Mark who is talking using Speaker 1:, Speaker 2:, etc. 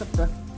Speaker 1: सकता है